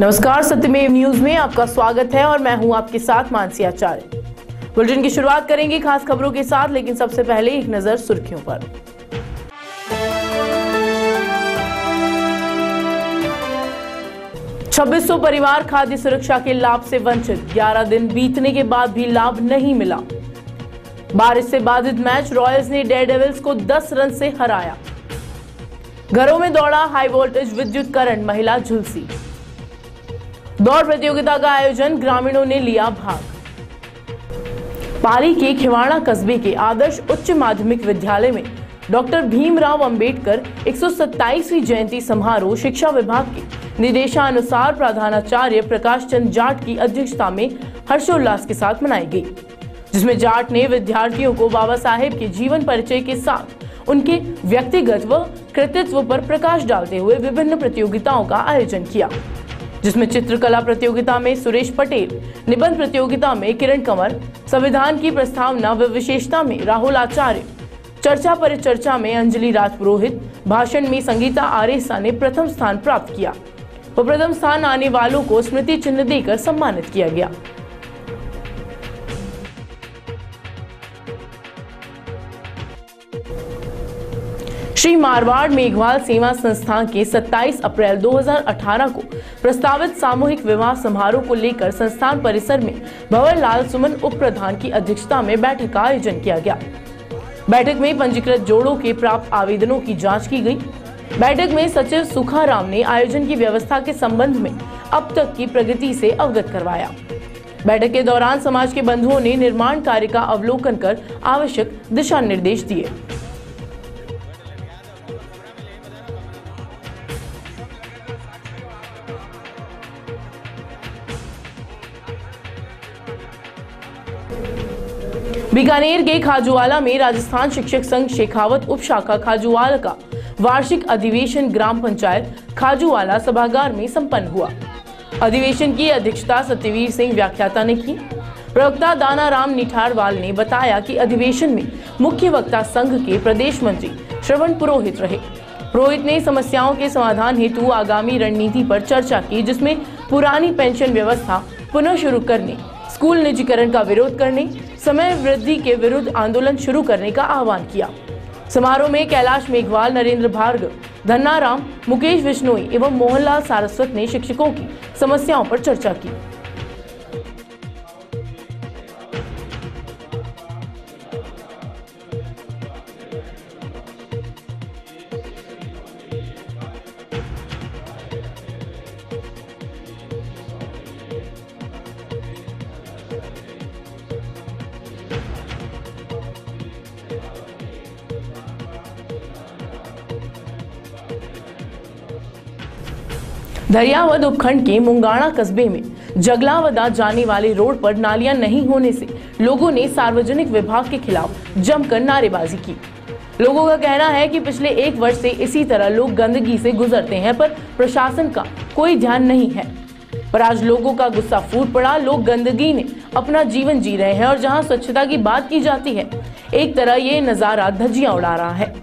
नमस्कार, सत्यमेव न्यूज़ में आपका स्वागत है और मैं हूँ आपके साथ मानसी आचार्य। बुलेटिन की शुरुआत करेंगे खास खबरों के साथ, लेकिन सबसे पहले एक नज़र सुर्खियों पर। छब्बीस सौ परिवार खाद्य सुरक्षा के लाभ से वंचित 11 दिन बीतने के बाद भी लाभ नहीं मिला। बारिश से बाधित मैच, रॉयल्स ने डेयर डेविल्स को 10 रन से हराया। घरों में दौड़ा, हाई वोल्टेज, विद्युत करंट, महिला झुलसी। दौड़ प्रतियोगिता का आयोजन ग्रामीणों ने लिया भाग। पाली के खिवाड़ा कस्बे के आदर्श उच्च माध्यमिक विद्यालय में डॉक्टर भीमराव अंबेडकर 127वीं जयंती समारोह शिक्षा विभाग के निर्देशानुसार प्रधानाचार्य प्रकाश चंद जाट की अध्यक्षता में हर्षोल्लास के साथ मनाई गई, जिसमें जाट ने विद्यार्थियों को बाबा साहेब के जीवन परिचय के साथ उनके व्यक्तिगत व कृतित्व पर प्रकाश डालते हुए विभिन्न प्रतियोगिताओं का आयोजन किया। जिसमें चित्रकला प्रतियोगिता में सुरेश पटेल, निबंध प्रतियोगिता में किरण कंवर, संविधान की प्रस्तावना व विशेषता में राहुल आचार्य। चर्चा परिचर्चा में अंजलि राजपुरोहित, भाषण में संगीता आरेसा ने प्रथम स्थान प्राप्त किया। व प्रथम स्थान आने वालों को स्मृति चिन्ह देकर सम्मानित किया गया। श्री मारवाड़ मेघवाल सेवा संस्थान के 27 अप्रैल 2018 को प्रस्तावित सामूहिक विवाह समारोह को लेकर संस्थान परिसर में भंवर लाल सुमन उप प्रधान की अध्यक्षता में बैठक का आयोजन किया गया। बैठक में पंजीकृत जोड़ों के प्राप्त आवेदनों की जाँच की गई। बैठक में सचिव सुखाराम ने आयोजन की व्यवस्था के संबंध में अब तक की प्रगति से अवगत करवाया। बैठक के दौरान समाज के बंधुओं ने निर्माण कार्य का अवलोकन कर आवश्यक दिशा निर्देश दिए। बीकानेर के खाजूवाला में राजस्थान शिक्षक संघ शेखावत उप शाखा खाजूवाला का वार्षिक अधिवेशन ग्राम पंचायत खाजूवाला सभागार में संपन्न हुआ। अधिवेशन की अध्यक्षता सत्यवीर सिंह व्याख्याता ने की। प्रवक्ता दानाराम निठारवाल ने बताया कि अधिवेशन में मुख्य वक्ता संघ के प्रदेश मंत्री श्रवण पुरोहित रहे। पुरोहित ने समस्याओं के समाधान हेतु आगामी रणनीति पर चर्चा की, जिसमें पुरानी पेंशन व्यवस्था पुनः शुरू करने, स्कूल निजीकरण का विरोध करने समय वृद्धि के विरुद्ध आंदोलन शुरू करने का आह्वान किया। समारोह में कैलाश मेघवाल, नरेंद्र भार्गव धन्नाराम, मुकेश विश्नोई एवं मोहनलाल सारस्वत ने शिक्षकों की समस्याओं पर चर्चा की। दरियावद उपखंड के मुंगाणा कस्बे में जगलावदा जाने वाले रोड पर नालियाँ नहीं होने से लोगों ने सार्वजनिक विभाग के खिलाफ जमकर नारेबाजी की। लोगों का कहना है कि पिछले एक वर्ष से इसी तरह लोग गंदगी से गुजरते हैं, पर प्रशासन का कोई ध्यान नहीं है। पर आज लोगों का गुस्सा फूट पड़ा। लोग गंदगी ने अपना जीवन जी रहे हैं और जहाँ स्वच्छता की बात की जाती है, एक तरह ये नज़ारा धज्जियाँ उड़ा रहा है।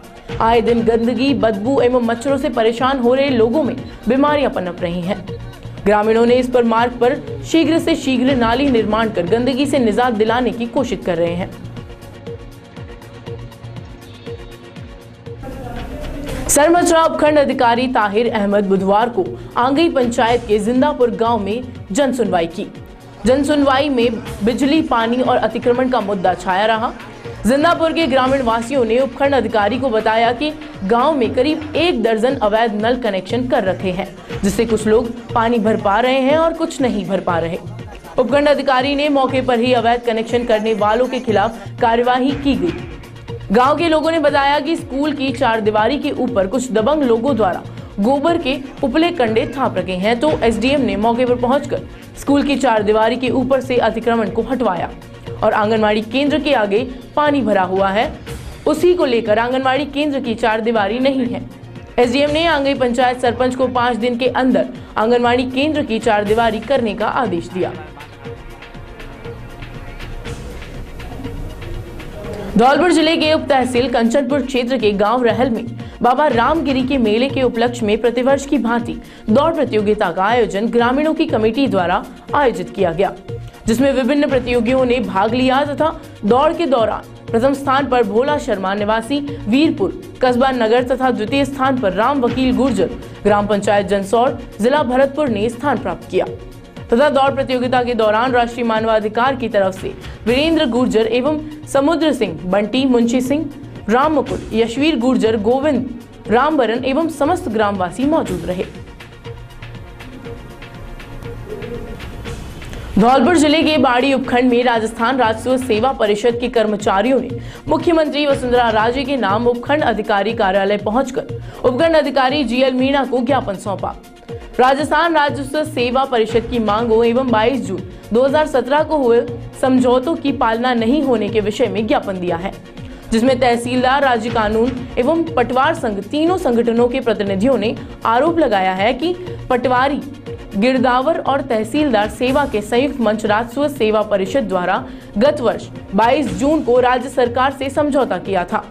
आए दिन गंदगी, बदबू एवं मच्छरों से परेशान हो रहे लोगों में बीमारियाँ पनप रही हैं। ग्रामीणों ने इस पर मार्ग पर शीघ्र से शीघ्र नाली निर्माण कर गंदगी से निजात दिलाने की कोशिश कर रहे हैं। सरमचरा उपखंड अधिकारी ताहिर अहमद बुधवार को आंगई पंचायत के जिंदापुर गाँव में जन सुनवाई की। जन सुनवाई में बिजली, पानी और अतिक्रमण का मुद्दा छाया रहा। जिंदापुर के ग्रामीण वासियों ने उपखंड अधिकारी को बताया कि गाँव में करीब एक दर्जन अवैध नल कनेक्शन कर रखे हैं, जिससे कुछ लोग पानी भर पा रहे हैं और कुछ नहीं भर पा रहे। उपखंड अधिकारी ने मौके पर ही अवैध कनेक्शन करने वालों के खिलाफ कार्यवाही की गई। गाँव के लोगों ने बताया कि स्कूल की चार दीवारी के ऊपर कुछ दबंग लोगों द्वारा गोबर के उपले कंडे थाप रखे हैं तो एसडीएम ने मौके पर पहुंचकर स्कूल की चार दीवारी के ऊपर से अतिक्रमण को हटवाया। और आंगनवाड़ी केंद्र के आगे पानी भरा हुआ है। उसी को लेकर आंगनवाड़ी केंद्र की चार दीवारी नहीं है। एसडीएम ने आंगई पंचायत सरपंच को पाँच दिन के अंदर आंगनवाड़ी केंद्र की चार दीवारी करने का आदेश दिया। धौलपुर ज़िले के उप तहसील कंचनपुर क्षेत्र के गाँव रहल में बाबा रामगिरी के मेले के उपलक्ष्य में प्रतिवर्ष की भांति दौड़ प्रतियोगिता का आयोजन ग्रामीणों की कमेटी द्वारा आयोजित किया गया। जिसमें विभिन्न प्रतियोगियों ने भाग लिया तथा दौड़ के दौरान प्रथम स्थान पर भोला शर्मा निवासी वीरपुर, कस्बा नगर तथा द्वितीय स्थान पर राम वकील गुर्जर, ग्राम पंचायत जनसौर जिला भरतपुर ने स्थान प्राप्त किया। तथा दौड़ प्रतियोगिता के दौरान राष्ट्रीय मानवाधिकार की तरफ़ से वीरेंद्र गुर्जर एवं समुद्र सिंह, बंटी मुंशी सिंह, राम मुकुट, यशवीर गुर्जर, गोविंद, रामबरन एवं समस्त ग्रामवासी मौजूद रहे। धौलपुर ज़िले के बाड़ी उपखंड में राजस्थान राजस्व सेवा परिषद के कर्मचारियों ने मुख्यमंत्री वसुंधरा राजे के नाम उपखंड अधिकारी कार्यालय पहुंचकर उपखंड अधिकारी जीएल मीणा को ज्ञापन सौंपा। राजस्थान राजस्व सेवा परिषद की मांगों एवं 22 जून 2017 को हुए समझौतों की पालना नहीं होने के विषय में ज्ञापन दिया है, जिसमें तहसीलदार, राज्य कानून एवं पटवार संघ तीनों संगठनों के प्रतिनिधियों ने आरोप लगाया है कि पटवारी गिरदावर और तहसीलदार सेवा के संयुक्त मंच राजस्व सेवा परिषद द्वारा गत वर्ष 22 जून को राज्य सरकार से समझौता किया था।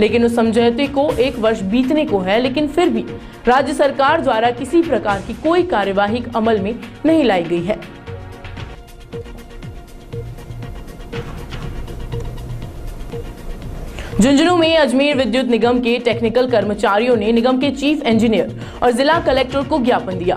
लेकिन उस समझौते को एक वर्ष बीतने को है, लेकिन फिर भी राज्य सरकार द्वारा किसी प्रकार की कोई कार्यवाही अमल में नहीं लाई गई है। झुंझुनू में अजमेर विद्युत निगम के टेक्निकल कर्मचारियों ने निगम के चीफ इंजीनियर और जिला कलेक्टर को ज्ञापन दिया।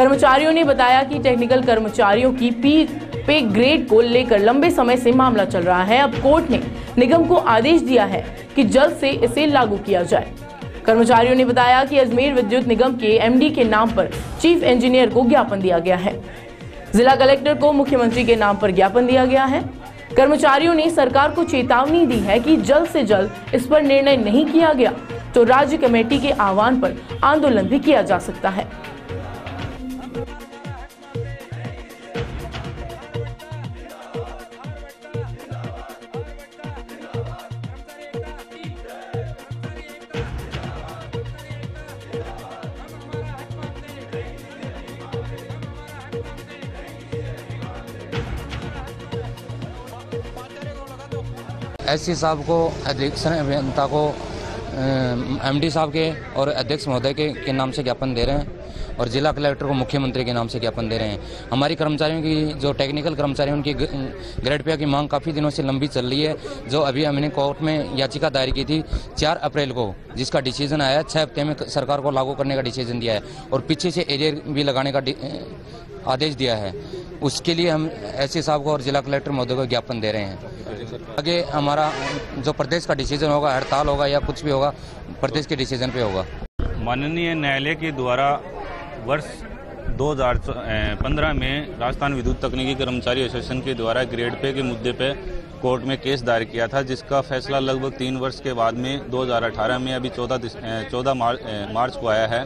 कर्मचारियों ने बताया कि टेक्निकल कर्मचारियों की पी पे ग्रेड को लेकर लंबे समय से मामला चल रहा है। अब कोर्ट ने निगम को आदेश दिया है कि जल्द से इसे लागू किया जाए। कर्मचारियों ने बताया कि अजमेर विद्युत निगम के एमडी के नाम पर चीफ इंजीनियर को ज्ञापन दिया गया है। जिला कलेक्टर को मुख्यमंत्री के नाम पर ज्ञापन दिया गया है। कर्मचारियों ने सरकार को चेतावनी दी है कि जल्द से जल्द इस पर निर्णय नहीं किया गया तो राज्य कमेटी के आह्वान पर आंदोलन भी किया जा सकता है। एससी साहब को अध्यक्ष अभियंता को एमडी साहब के और अध्यक्ष महोदय के, के नाम से ज्ञापन दे रहे हैं और जिला कलेक्टर को मुख्यमंत्री के नाम से ज्ञापन दे रहे हैं। हमारी कर्मचारियों की जो टेक्निकल कर्मचारी उनकी ग्रेड पे की मांग काफ़ी दिनों से लंबी चल रही है। जो अभी हमने कोर्ट में याचिका दायर की थी चार अप्रैल को जिसका डिसीज़न आया छः हफ़्ते में सरकार को लागू करने का डिसीज़न दिया है और पीछे से एरियर भी लगाने का आदेश दिया है। उसके लिए हम एससी साहब को और जिला कलेक्टर महोदय को ज्ञापन दे रहे हैं। आगे हमारा जो प्रदेश का डिसीज़न होगा हड़ताल होगा या कुछ भी होगा प्रदेश के डिसीज़न पे होगा। माननीय न्यायालय के द्वारा वर्ष 2015 में राजस्थान विद्युत तकनीकी कर्मचारी एसोसिएशन के द्वारा ग्रेड पे के मुद्दे पे कोर्ट में केस दायर किया था जिसका फैसला लगभग तीन वर्ष के बाद में 2018 में अभी 14 14 मार्च को आया है।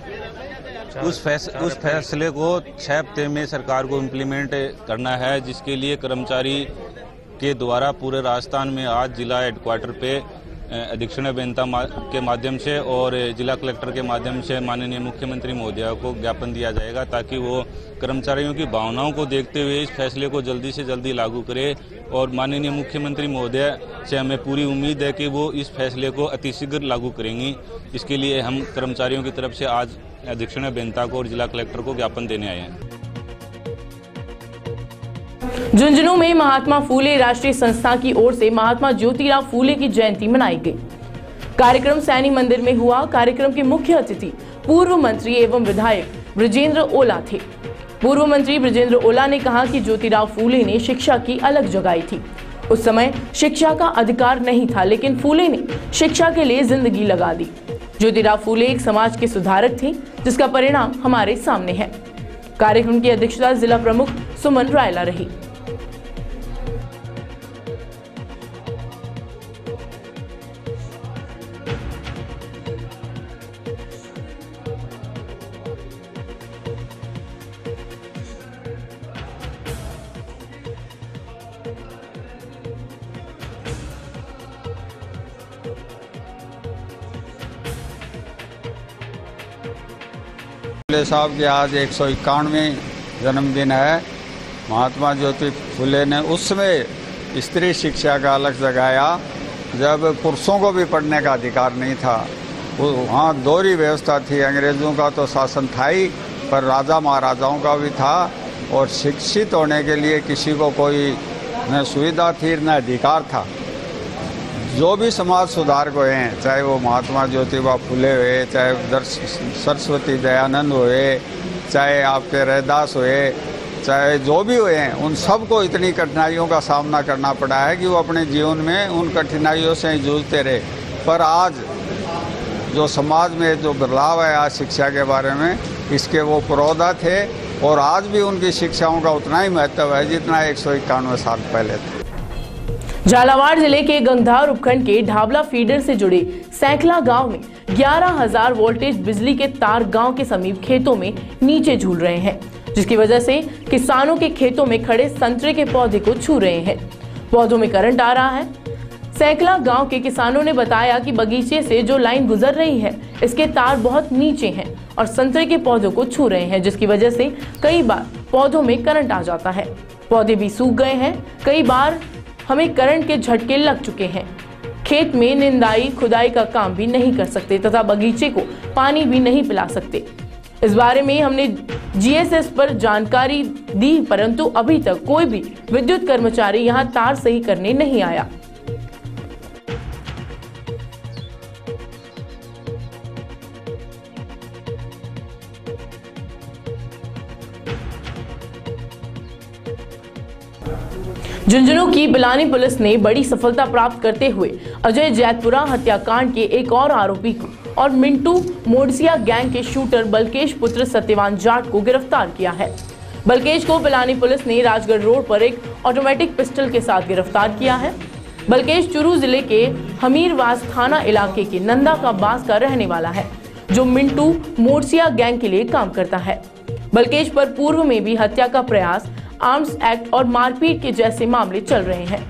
उस फैस उस फैसले को छः हफ़्ते में सरकार को इम्प्लीमेंट करना है जिसके लिए कर्मचारी के द्वारा पूरे राजस्थान में आज जिला हेडक्वार्टर पे अधीक्षण अभियंता के माध्यम से और जिला कलेक्टर के माध्यम से माननीय मुख्यमंत्री महोदया को ज्ञापन दिया जाएगा ताकि वो कर्मचारियों की भावनाओं को देखते हुए इस फैसले को जल्दी से जल्दी लागू करे और माननीय मुख्यमंत्री महोदय से हमें पूरी उम्मीद है कि वो इस फैसले को अतिशीघ्र लागू करेंगी। इसके लिए हम कर्मचारियों की तरफ़ से आज अधीक्षण अभियंता को और जिला कलेक्टर को ज्ञापन देने आए हैं। झुंझुनू में महात्मा फूले राष्ट्रीय संस्था की ओर से महात्मा ज्योतिराव फूले की जयंती मनाई गई। कार्यक्रम सैनी मंदिर में हुआ। कार्यक्रम के मुख्य अतिथि पूर्व मंत्री एवं विधायक ब्रजेंद्र ओला थे। पूर्व मंत्री ब्रजेंद्र ओला ने कहा कि ज्योतिराव फूले ने शिक्षा की अलग जगाई थी। उस समय शिक्षा का अधिकार नहीं था, लेकिन फूले ने शिक्षा के लिए ज़िंदगी लगा दी। ज्योतिराव फूले एक समाज के सुधारक थे, जिसका परिणाम हमारे सामने है। कार्यक्रम की अध्यक्षता जिला प्रमुख सुमन रायला रही। फुले साहब के आज एक सौ इक्यानवे जन्मदिन है। महात्मा ज्योति फुले ने उसमें स्त्री शिक्षा का अलग जगाया। जब पुरुषों को भी पढ़ने का अधिकार नहीं था वहाँ दोहरी व्यवस्था थी। अंग्रेज़ों का तो शासन था ही, पर राजा महाराजाओं का भी था। और शिक्षित होने के लिए किसी को कोई न सुविधा थी, न अधिकार था। जो भी समाज सुधारक हुए हैं, चाहे वो महात्मा ज्योतिबा फुले हुए, चाहे सरस्वती दयानंद हुए, चाहे आपके रैदास हुए, चाहे जो भी हुए हैं, उन सबको इतनी कठिनाइयों का सामना करना पड़ा है कि वो अपने जीवन में उन कठिनाइयों से जूझते रहे। पर आज जो समाज में जो बदलाव है आज शिक्षा के बारे में, इसके वो पुरोधा थे और आज भी उनकी शिक्षाओं का उतना ही महत्व है जितना एक सौ इक्यानवे साल पहले था। झालावाड़ ज़िले के गंगधार उपखंड के ढाबला फीडर से जुड़े सैकला गाँव में 11,000 वोल्टेज बिजली के तार गाँव के समीप खेतों में नीचे झूल रहे हैं जिसकी वजह से किसानों के खेतों में खड़े संतरे के पौधे को छू रहे हैं। पौधों में करंट आ रहा है। सैकला गाँव के किसानों ने बताया कि बगीचे से जो लाइन गुजर रही है इसके तार बहुत नीचे हैं और संतरे के पौधों को छू रहे हैं जिसकी वजह से कई बार पौधों में करंट आ जाता है। पौधे भी सूख गए हैं। कई बार हमें करंट के झटके लग चुके हैं। खेत में निंदाई, खुदाई का काम भी नहीं कर सकते तथा बगीचे को पानी भी नहीं पिला सकते। इस बारे में हमने जीएसएस पर जानकारी दी, परंतु अभी तक कोई भी विद्युत कर्मचारी यहाँ तार सही करने नहीं आया। झुंझुनू की बिलानी पुलिस ने बड़ी सफलता प्राप्त करते हुए अजय जैतपुरा हत्याकांड के एक और आरोपी को और मिंटू मोडसिया गैंग के शूटर बलकेश पुत्र सत्यवान जाट को गिरफ़्तार किया है। बलकेश को बिलानी पुलिस ने राजगढ़ रोड पर एक ऑटोमेटिक पिस्टल के साथ गिरफ़्तार किया है। बलकेश चुरू ज़िले के हमीरवास थाना इलाके के नंदा का बास का रहने वाला है, जो मिंटू मोडसिया गैंग के लिए काम करता है। बलकेश पर पूर्व में भी हत्या का प्रयास आर्म्स एक्ट और मारपीट के जैसे मामले चल रहे हैं।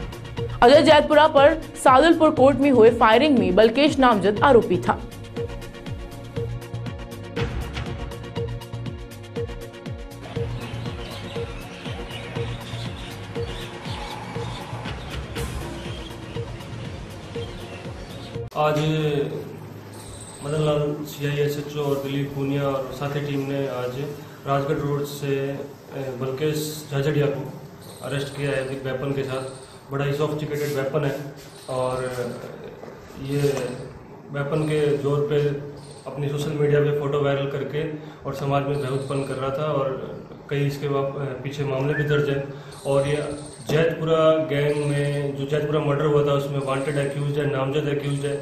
अजय जैतपुरा पर सादुलपुर कोर्ट में हुए फायरिंग में बलकेश नामजद आरोपी था। आज Madan Lal C I S H O और दिलीप पूनिया और साथी टीम ने आज राजगढ़ रोड से बल्केश झाझड़िया को अरेस्ट किया है एक वेपन के साथ। बड़ा ही सोफिस्टिकेटेड वेपन है और ये वेपन के ज़ोर पे अपनी सोशल मीडिया पे फ़ोटो वायरल करके और समाज में भय उत्पन्न कर रहा था और कई इसके पीछे मामले भी दर्ज हैं। और ये जैतपुरा गैंग में, जो जैतपुरा मर्डर हुआ था, उसमें वांटेड एक्यूज है, नामजद एक्यूज है।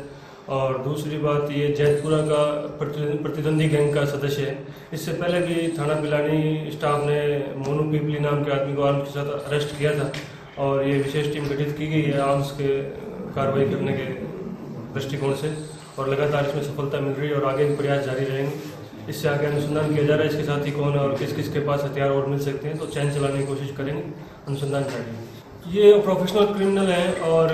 और दूसरी बात ये जैतपुरा का प्रतिद्वंदी गैंग का सदस्य है। इससे पहले भी थाना पिलानी स्टाफ ने मोनू पीपली नाम के आदमी को आर्म्स के साथ अरेस्ट किया था और ये विशेष टीम गठित की गई है आर्म्स के कार्रवाई करने के दृष्टिकोण से और लगातार इसमें सफलता मिल रही है और आगे भी प्रयास जारी रहेंगे। इससे आगे अनुसंधान किया जा रहा है। इसके साथ ही कौन है और किस किस के पास हथियार और मिल सकते हैं तो चैन चलाने की कोशिश करेंगे। अनुसंधान जारी ये प्रोफेशनल क्रिमिनल है और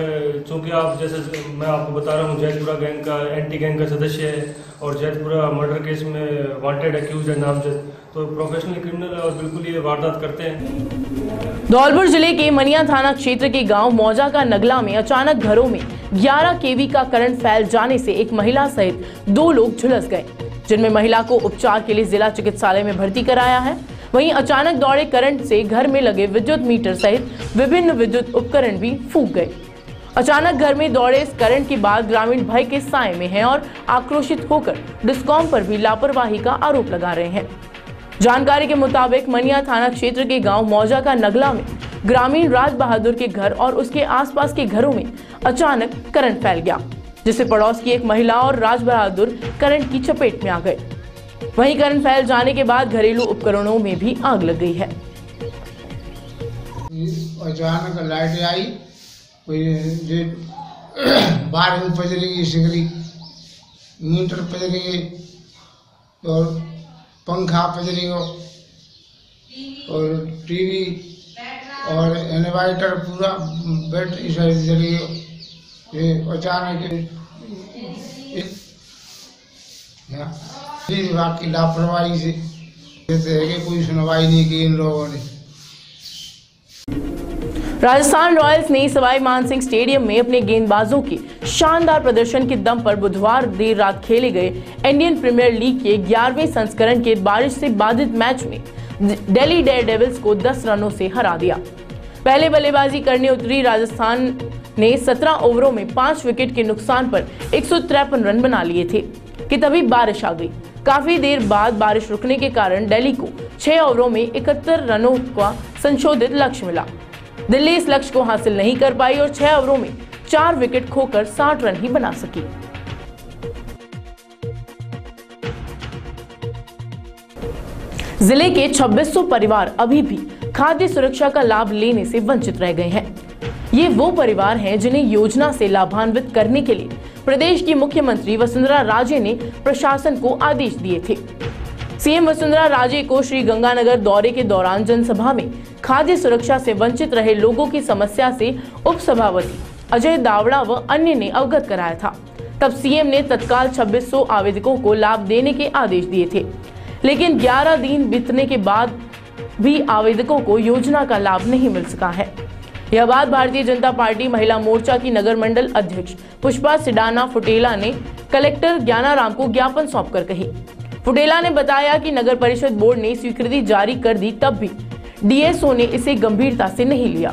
चूँकि आप जैसे, मैं आपको बता रहा हूँ, जैतपुरा गैंग का एंटी गैंग का सदस्य है और जैतपुरा मर्डर केस में वांटेड एक्यूज है नामजद। तो प्रोफेशनल क्रिमिनल है और बिल्कुल ये वारदात करते हैं। धौलपुर ज़िले के मनिया थाना क्षेत्र के गाँव मौजा का नगला में अचानक घरों में 11 केवी का करंट फैल जाने से एक महिला सहित दो लोग झुलस गए, जिनमें महिला को उपचार के लिए जिला चिकित्सालय में भर्ती कराया है। वहीं अचानक दौड़े करंट से घर में लगे विद्युत मीटर सहित विभिन्न विद्युत उपकरण भी फूक गए। अचानक घर में दौड़े इस करंट के बाद ग्रामीण भय के साय में हैं और आक्रोशित होकर डिस्कॉम पर भी लापरवाही का आरोप लगा रहे हैं। जानकारी के मुताबिक मनिया थाना क्षेत्र के गाँव मौजा का नगला में ग्रामीण राज बहादुर के घर और उसके आसपास के घरों में अचानक करंट फैल गया, जिससे पड़ोस की एक महिला और राज बहादुर करंट की चपेट में आ गए। वहीं करंट फैल जाने के बाद घरेलू उपकरणों में भी आग लग गई है। मीटर बज और पंखा बज रही हो, और टीवी और इन्वर्टर पूरा बैटरी से हो ये अचानक विभाग की लापरवाही से कोई सुनवाई नहीं की इन लोगों ने। राजस्थान रॉयल्स ने सवाई मानसिंह स्टेडियम में अपने गेंदबाजों के शानदार प्रदर्शन के दम पर बुधवार देर रात खेले गए इंडियन प्रीमियर लीग के 11वें संस्करण के बारिश से बाधित मैच में दिल्ली डेयर डेविल्स को 10 रनों से हरा दिया। पहले बल्लेबाजी करने उतरी राजस्थान ने 17 ओवरों में पाँच विकेट के नुकसान पर एक सौ तिरपन रन बना लिए थे, कि तभी बारिश आ गई। काफ़ी देर बाद बारिश रुकने के कारण दिल्ली को छह ओवरों में इकहत्तर रनों का संशोधित लक्ष्य मिला। दिल्ली इस लक्ष्य को हासिल नहीं कर पाई और छह ओवरों में चार विकेट खोकर 60 रन ही बना सकी। ज़िले के 2600 परिवार अभी भी खाद्य सुरक्षा का लाभ लेने से वंचित रह गए हैं। ये वो परिवार हैं जिन्हें योजना से लाभान्वित करने के लिए प्रदेश की मुख्यमंत्री वसुंधरा राजे ने प्रशासन को आदेश दिए थे। सीएम वसुंधरा राजे को श्री गंगानगर दौरे के दौरान जनसभा में खाद्य सुरक्षा से वंचित रहे लोगों की समस्या से उप सभापति अजय दावड़ा व अन्य ने अवगत कराया था। तब सीएम ने तत्काल 2600 आवेदकों को लाभ देने के आदेश दिए थे। लेकिन 11 दिन बीतने के बाद भी आवेदकों को योजना का लाभ नहीं मिल सका है। यह बात भारतीय जनता पार्टी महिला मोर्चा की नगर मंडल अध्यक्ष पुष्पा सिडाना फुटेला ने कलेक्टर ज्ञानाराम को ज्ञापन सौंप कर कही। फुटेला ने बताया कि नगर परिषद बोर्ड ने स्वीकृति जारी कर दी, तब भी डीएसओ ने इसे गंभीरता से नहीं लिया।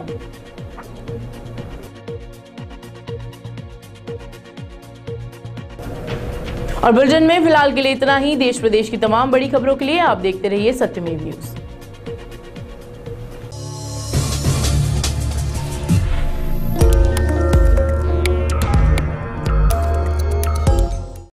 और बुलेटिन में फ़िलहाल के लिए इतना ही। देश प्रदेश की तमाम बड़ी खबरों के लिए आप देखते रहिए सत्यमेव न्यूज़।